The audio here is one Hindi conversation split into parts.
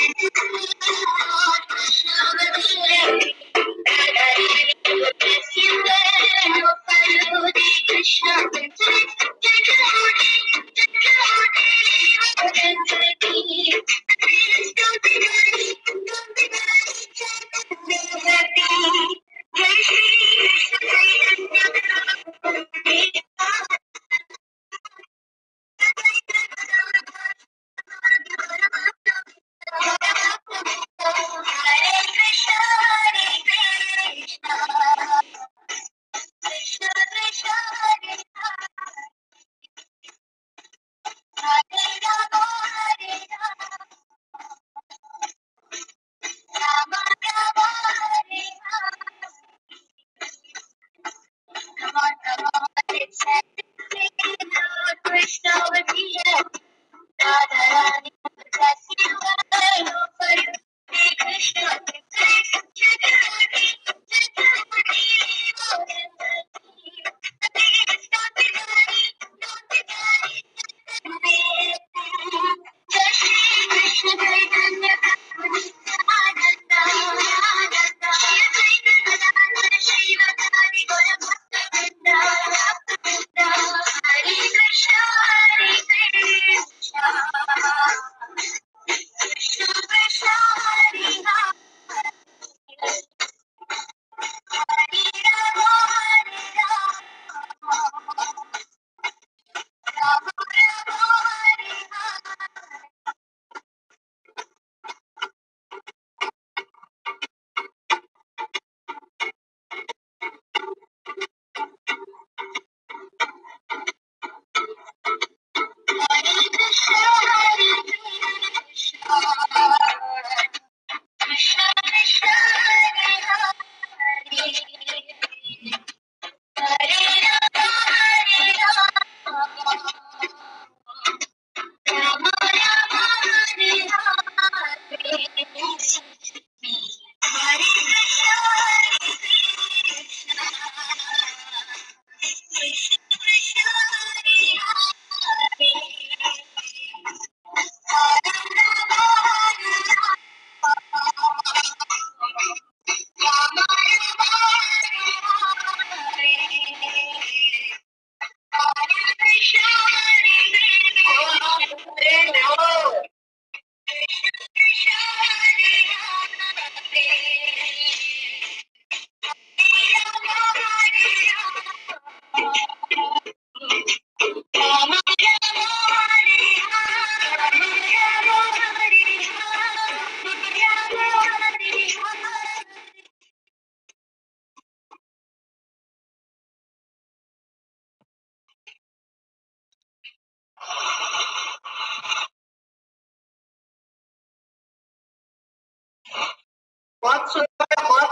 बहुत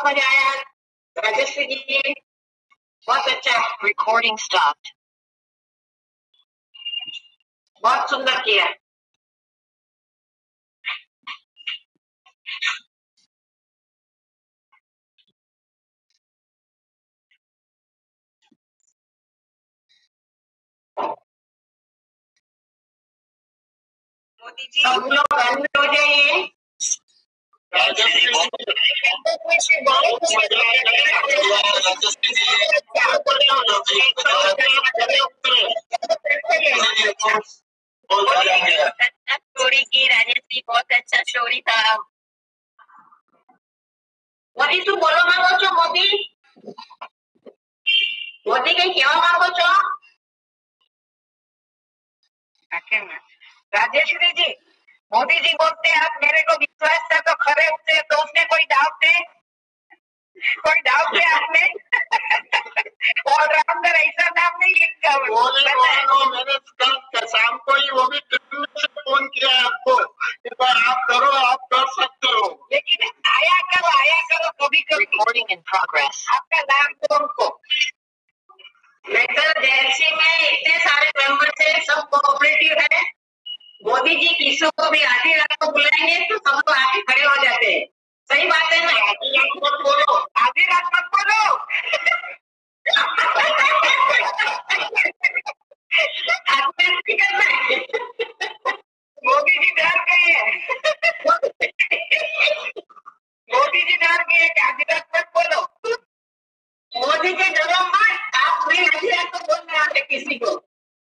मज़ा आया राजस्वी जी बहुत अच्छा Recording stopped. बहुत सुंदर किया। मोदी जी सब लोग अनम्यूट हो जाइए। स्टोरी की राजेश जी बहुत अच्छा स्टोरी था મોદી શું બોલવા માંગો છો મોદી મોદી કઈ કહેવા માંગો છો आखिर में राजेश्वरी जी मोदी जी बोलते हैं आप मेरे को विश्वास था तो खरे उतरे तो उसमें कोई डाउट है? कोई डाउट है आपने ऑलराउंडर ऐसा नाम नहीं लिखा हुआ मैंने कल शाम को ही वो भी से फ़ोन किया है आपको एक बार आप करो आप कर सकते हो। लेकिन आया करो आया करो कभी कभी। Recording in progress. आपका नाम तो हमको। लेकर जैसी में इतने सारे मेंबर्स है सब कोऑपरेटिव है। मोदी जी किसी को भी आधी रात को बुलाएँगे तो सब लोग आके खड़े हो जाते हैं। सही बात है ना? आधी रात बोलो, आधी रात मत बोलो। मोदी जी डर गए मोदी जी डर गए कि आधी रात मत बोलो। मोदी जी डरो मत। आप भी आधी रात को बोल रहे किसी को।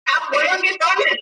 आप बोलोगे तो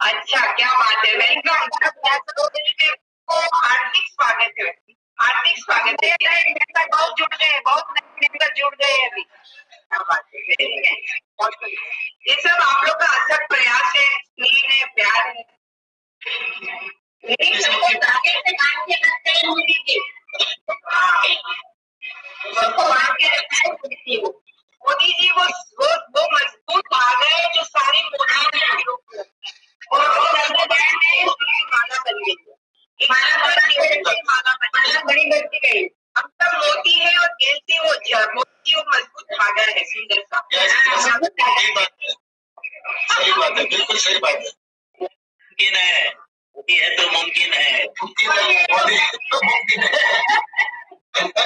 अच्छा क्या बात है। तो वेरी गुड हार्दिक स्वागत है। हार्दिक स्वागत है। मेंबर बहुत जुड़ गए बहुत नए मेंबर जुड़ गए अभी। ये सब आप लोग का असर प्रयास है स्नेह है प्यार है। उसको बाँध के रखा है सही बात है। सही बात है बिल्कुल सही बात है। मुमकिन है यह तो मुमकिन है। मुमकिन है मोदी तो,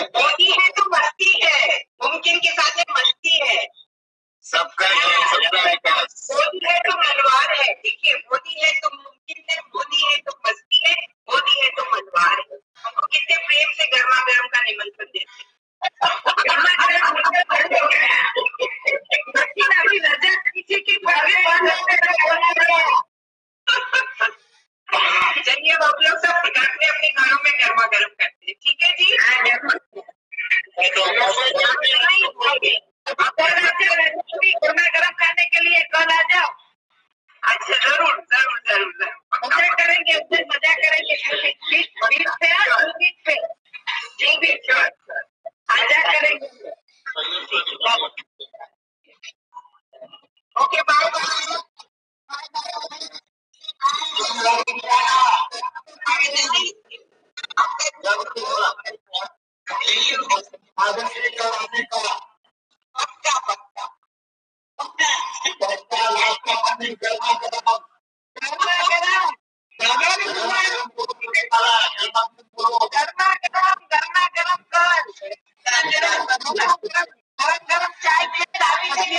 तो है। तो मस्ती है मुमकिन के साथ में मस्ती है। सबका है सबका है तो मलवार है देखिए रात में अपने घरों में गर्मा गर्म करें। गरम गरम चाय पी डाली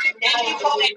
Thank you for the.